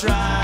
try.